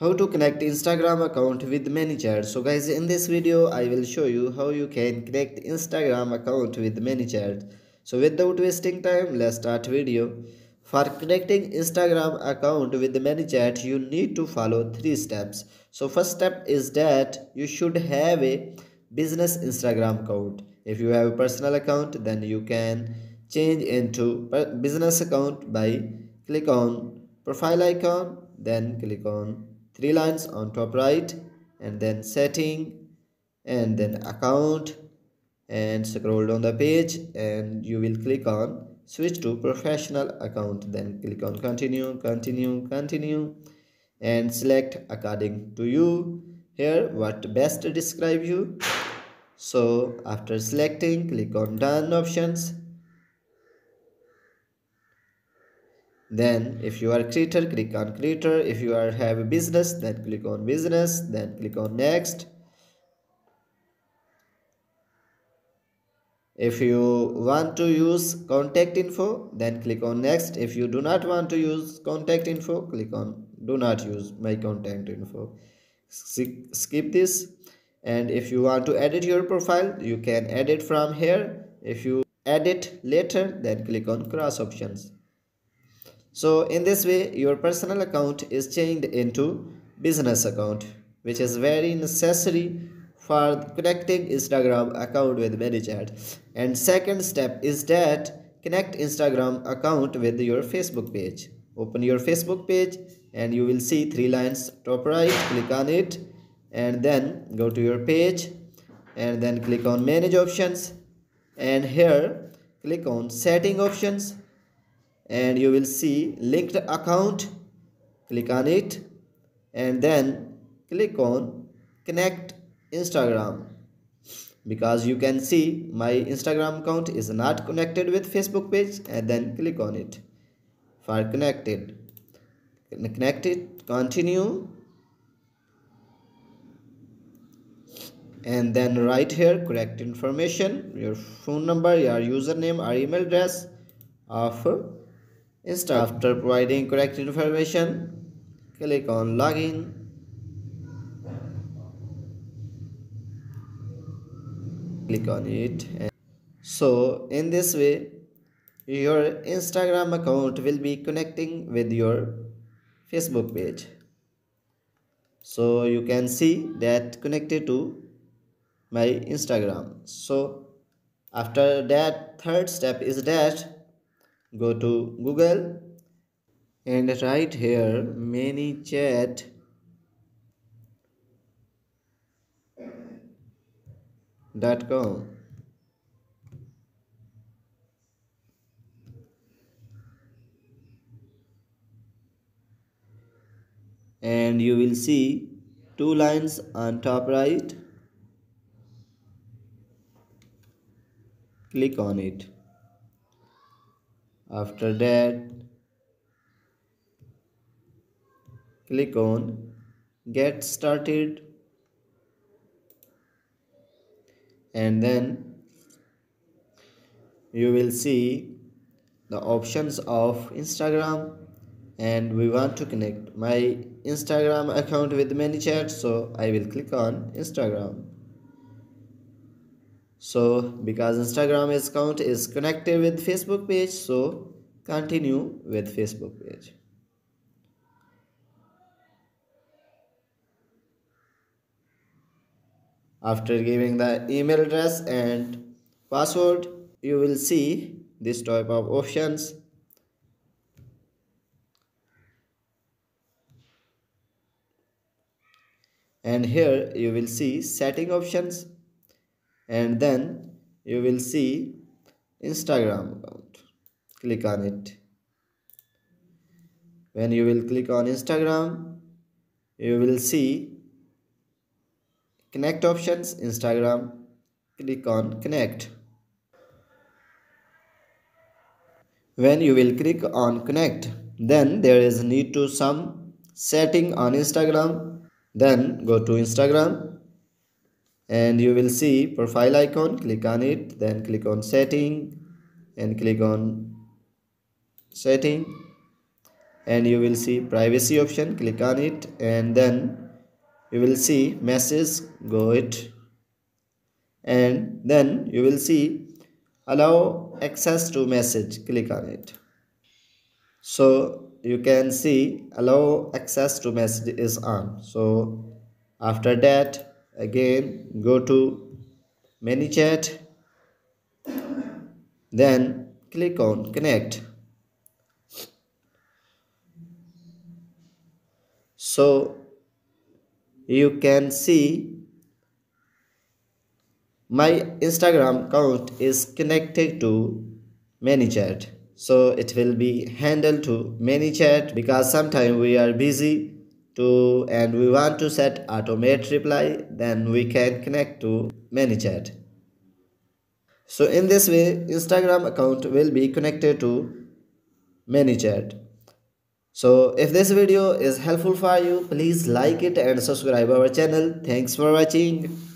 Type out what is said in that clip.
how to connect instagram account with manychat so guys in this video i will show you how you can connect instagram account with manychat so without wasting time let's start video. For connecting instagram account with manychat you need to follow three steps. So first step is that you should have a business instagram account. If you have a personal account then you can change into business account by click on profile icon then click on three lines on top right and then setting and then account and scroll down the page and you will click on switch to professional account. Then click on continue continue continue and select according to you. Here what best describe you? So after selecting click on done options then if you are creator click on creator. If you are have a business then click on business then click on next. If you want to use contact info then click on next. If you do not want to use contact info click on do not use my contact info. Skip this. And if you want to edit your profile you can edit from here. If you edit later then click on cross options so in this way your personal account is changed into business account which is very necessary for connecting Instagram account with ManyChat. And second step is that connect Instagram account with your Facebook page. Open your Facebook page and you will see three lines top right click on it and then go to your page and then click on manage options and here click on setting options and you will see linked account click on it and then click on connect instagram. Because you can see my instagram account is not connected with facebook page and then click on it for connected. Connect it continue. And then right here correct information your phone number your username or email address of Insta after providing correct information, click on login. Click on it. So in this way, your Instagram account will be connecting with your Facebook page. So you can see that connected to my Instagram. So after that third step is that go to google and write here ManyChat dot com. And you will see two lines on top right. Click on it after that click on get started. And then you will see the options of Instagram. And we want to connect my Instagram account with ManyChat so I will click on Instagram so because instagram account is connected with facebook page so continue with facebook page. After giving the email address and password you will see this type of options. And here you will see setting options and then you will see Instagram account. Click on it. When you will click on Instagram you will see connect options Instagram. Click on connect. When you will click on connect then there is need to some setting on Instagram. Then go to Instagram and you will see profile icon click on it then click on setting and click on setting. And you will see privacy option click on it and then you will see message go it. And then you will see allow access to message click on it. So you can see allow access to message is on. So after that again go to ManyChat then click on connect. So you can see my Instagram account is connected to ManyChat so it will be handled to ManyChat because sometimes we are busy to and we want to set automate reply then we can connect to ManyChat. So in this way Instagram account will be connected to ManyChat. So if this video is helpful for you please like it and subscribe our channel. Thanks for watching